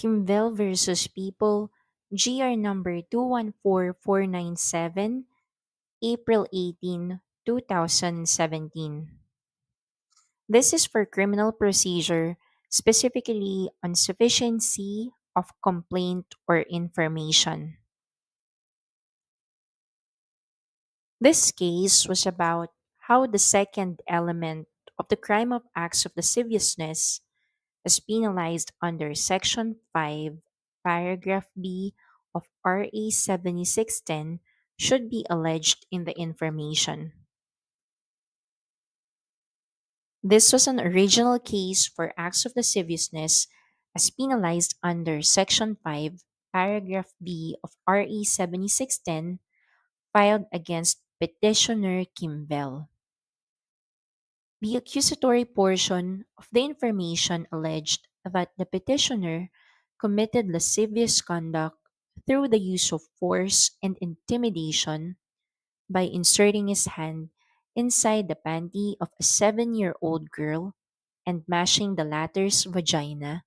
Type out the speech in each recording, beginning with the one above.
Quimvel versus People, GR number 214497, April 18, 2017. This is for criminal procedure, specifically on sufficiency of complaint or information. This case was about how the second element of the crime of acts of lasciviousness as penalized under Section 5, Paragraph B of RA 7610 should be alleged in the information. This was an original case for acts of lasciviousness as penalized under Section 5, Paragraph B of RA 7610 filed against petitioner Quimvel. The accusatory portion of the information alleged that the petitioner committed lascivious conduct through the use of force and intimidation by inserting his hand inside the panty of a seven year old girl and mashing the latter's vagina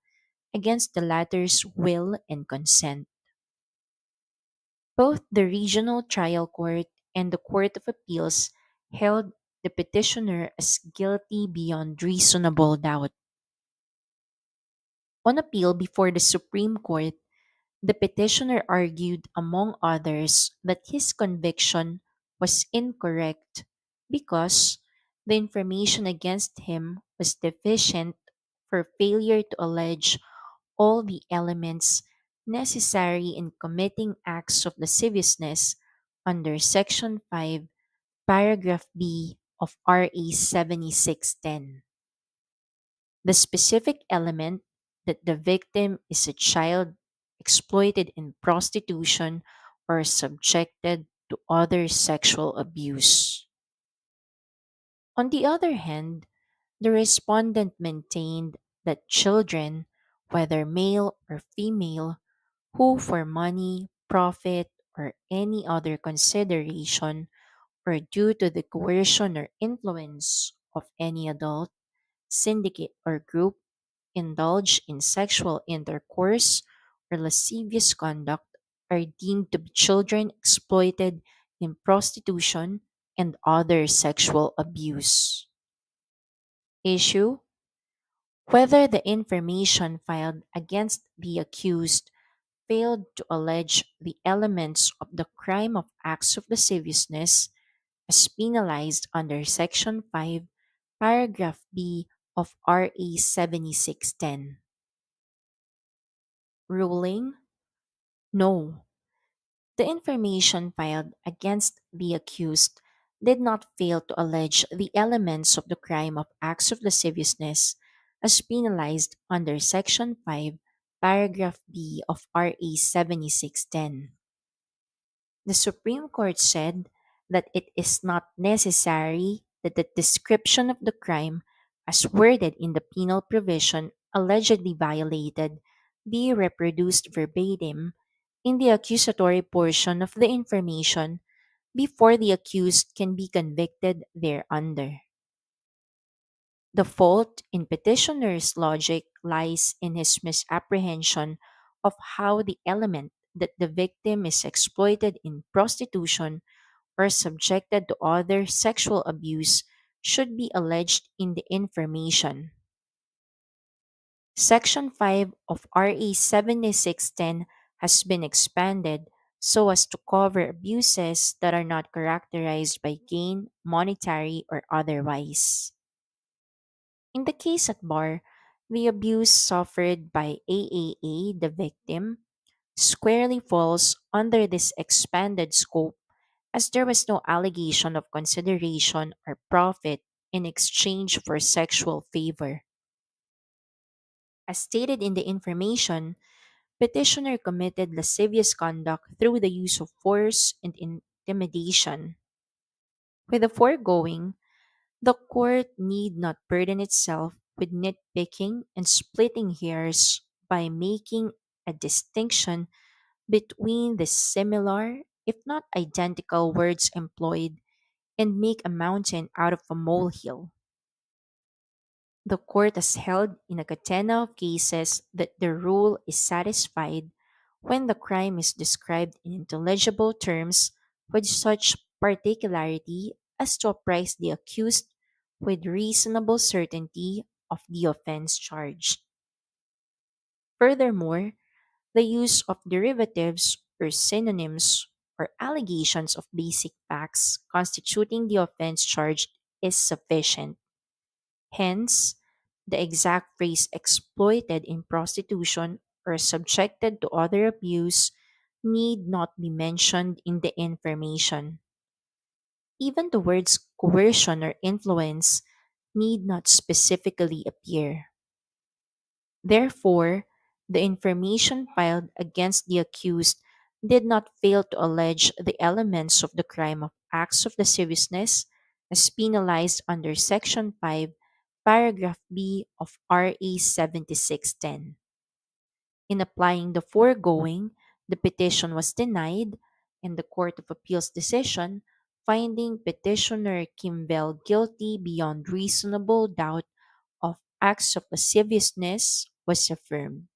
against the latter's will and consent. Both the Regional Trial Court and the Court of Appeals held the petitioner as guilty beyond reasonable doubt. On appeal before the Supreme Court, the petitioner argued, among others, that his conviction was incorrect because the information against him was deficient for failure to allege all the elements necessary in committing acts of lasciviousness under Section 5, Paragraph B of RA 7610. The specific element that the victim is a child exploited in prostitution or subjected to other sexual abuse. On the other hand, the respondent maintained that children, whether male or female, who for money, profit, or any other consideration, or due to the coercion or influence of any adult, syndicate, or group, indulge in sexual intercourse or lascivious conduct are deemed to be children exploited in prostitution and other sexual abuse. Issue Whether the information filed against the accused failed to allege the elements of the crime of acts of lasciviousness as penalized under Section 5, Paragraph B of RA 7610. Ruling No. The information filed against the accused did not fail to allege the elements of the crime of acts of lasciviousness as penalized under Section 5, Paragraph B of RA 7610. The Supreme Court said that it is not necessary that the description of the crime, as worded in the penal provision allegedly violated, be reproduced verbatim in the accusatory portion of the information before the accused can be convicted thereunder. The fault in petitioner's logic lies in his misapprehension of how the element that the victim is exploited in prostitution or subjected to other sexual abuse should be alleged in the information. Section 5 of RA 7610 has been expanded so as to cover abuses that are not characterized by gain, monetary, or otherwise. In the case at bar, the abuse suffered by AAA, the victim, squarely falls under this expanded scope as there was no allegation of consideration or profit in exchange for sexual favor. As stated in the information, petitioner committed lascivious conduct through the use of force and intimidation. With the foregoing, the court need not burden itself with nitpicking and splitting hairs by making a distinction between the similar, if not identical, words employed and make a mountain out of a molehill. The court has held in a catena of cases that the rule is satisfied when the crime is described in intelligible terms with such particularity as to apprise the accused with reasonable certainty of the offense charged. Furthermore, the use of derivatives or synonyms or allegations of basic facts constituting the offense charged is sufficient. Hence, the exact phrase exploited in prostitution or subjected to other abuse need not be mentioned in the information. Even the words coercion or influence need not specifically appear. Therefore, the information filed against the accused did not fail to allege the elements of the crime of acts of lasciviousness as penalized under Section 5, paragraph B of RA 7610. In applying the foregoing, the petition was denied, and the Court of Appeals decision finding petitioner Quimvel guilty beyond reasonable doubt of acts of lasciviousness was affirmed.